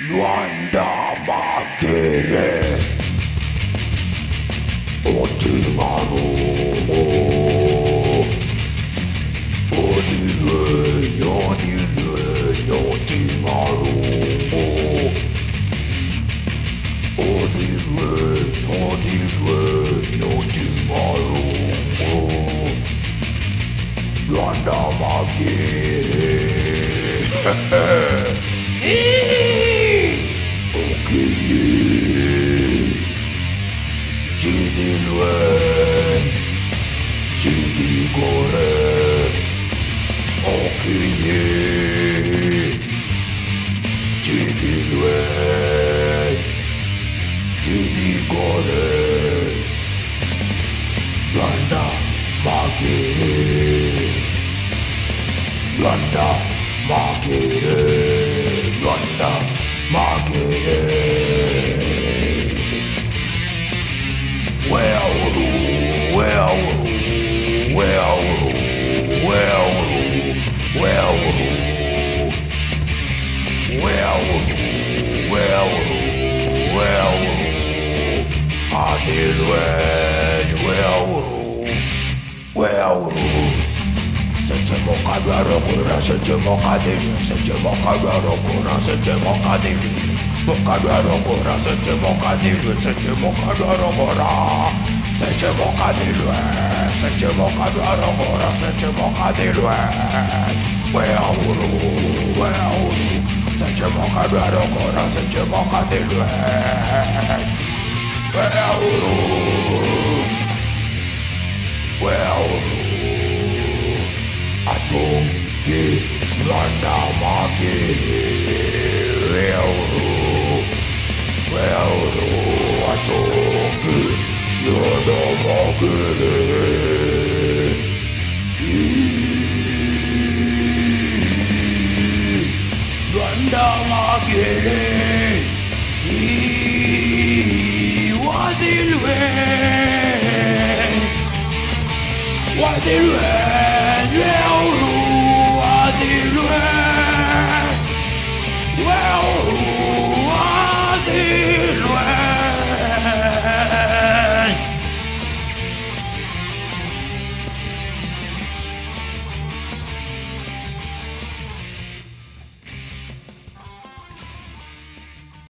No andaba querer 오징어로 어디는 어디는 오징어로 어디는 어디는 오징어로 난다 마기를 죽이고 오키니 지딜웨 지디고레 란다 마키리 란다 마키리 란다 마키리 Well, well, well, well, well, well, aquel red, well, well. Seçemo kadar okura, seçemo kaderim, seçemo kadar okura, seçemo kaderim, seçemo kadar okura, seçemo kaderim, seçemo kadar okura. Seçimuka diluet, seçimuka nuorokura, seçimuka diluet Wea ulu, wea ulu, seçimuka nuorokura, seçimuka diluet Wea ulu, wea ulu Acunki, landa makiri đoạn đau mà kia đi quá dữ quá dữ